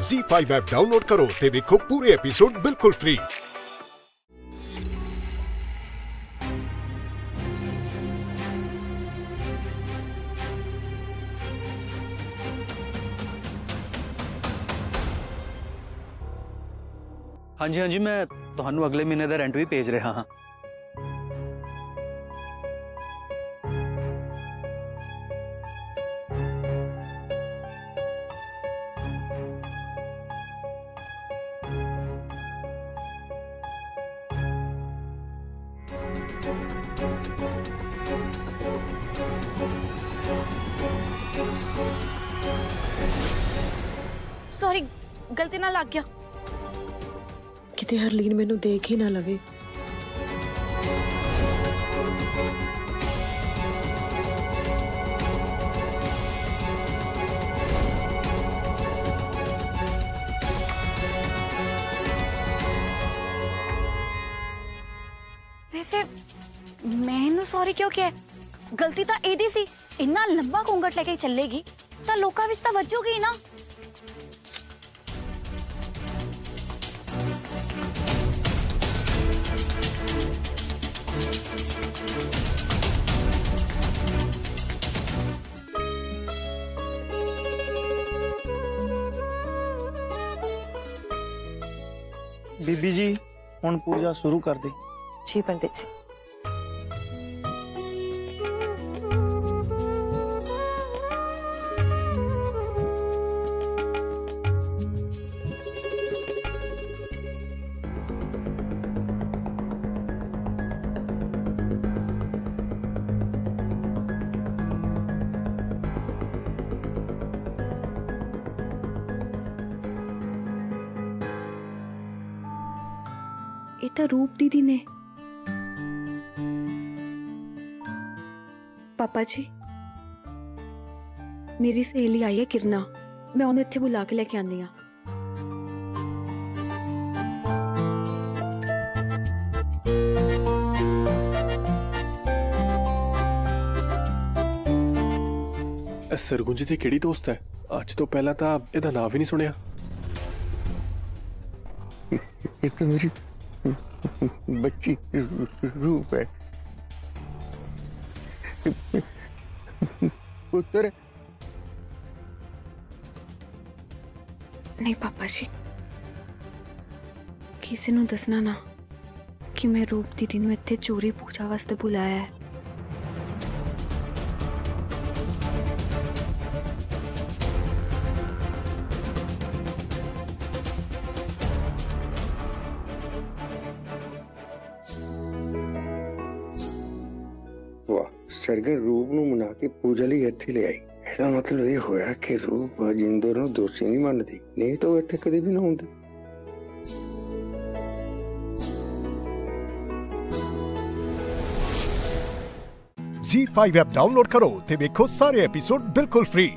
Z5 app download ਕਰੋ ਤੇ ਵੇਖੋ ਪੂਰੇ ਐਪੀਸੋਡ ਬਿਲਕੁਲ ਫ੍ਰੀ ਹਾਂਜੀ ਹਾਂਜੀ ਮੈਂ ਤੁਹਾਨੂੰ ਅਗਲੇ ਮਹੀਨੇ ਦਾ ਰੈਂਟ ਵੀ ਭੇਜ ਰਿਹਾ ਹਾਂ ਗਲਤੀ ਨਾਲ ਲੱਗ ਗਿਆ ਕਿਤੇ ਹਰਲੀਨ ਮੈਨੂੰ ਦੇਖ ਹੀ ਨਾ ਲਵੇ ਵੈਸੇ ਮੈਂ ਇਹਨੂੰ ਸੌਰੀ ਕਿਉਂ ਕਿਹਾ ਗਲਤੀ ਤਾਂ ਇਹਦੀ ਸੀ ਇੰਨਾ ਲੰਬਾ ਘੁੰਗਟ ਲੈ ਕੇ ਚੱਲੇਗੀ ਤਾਂ ਲੋਕਾਂ ਵਿੱਚ ਤਾਂ ਵੱਜੂਗੀ ਨਾ बीबी जी हूँ पूजा शुरू कर दी। जी पंडित जी। એ તો રૂપ દીદીને पापा जी मेरी सहेली आई है किरना। मैं उन्हें इतने बुला के लेके आनी हाँ। सरगुंज की केड़ी दोस्त है? अज तो पहला तो यदा नाम भी नहीं सुनिया एक मेरी बच्ची रूप है पुत्र ਨਹੀਂ ਪਾਪਾ ਜੀ ਕਿਸੇ ਨੂੰ ਦੱਸਣਾ ਨਾ ਕਿ ਮੈਂ ਰੂਪ ਦੀਦੀ ਨੂੰ ਇੱਥੇ ਚੋਰੀ ਪੂਜਾ ਵਾਸਤੇ ਬੁਲਾਇਆ ਹੈ ਸਰਗਨ ਰੂਪ ਨੂੰ ਮਨਾ ਕੇ ਪੂਜਾ ਲਈ ਇੱਥੇ ਲੈ ਆਈ ਇਹਦਾ ਮਤਲਬ ਇਹ ਹੋਇਆ ਕਿ ਰੂਪ ਜਿੰਦਰ ਨੂੰ ਦੋਸ਼ੀ ਨਹੀਂ ਮੰਨਦੀ ਨਹੀਂ ਤਾਂ ਉਹ ਇੱਥੇ ਕਦੇ ਵੀ ਨਾ ਹੁੰਦੀ Z5 ਐਪ ਡਾਊਨਲੋਡ ਕਰੋ ਤੇ ਵੇਖੋ ਸਾਰੇ ਐਪੀਸੋਡ ਬਿਲਕੁਲ ਫ੍ਰੀ